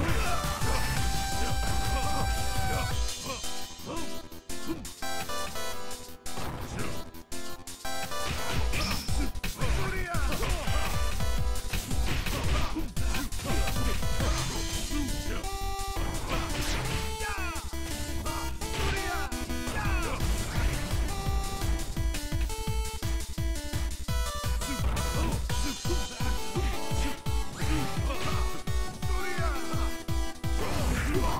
Showtime! Get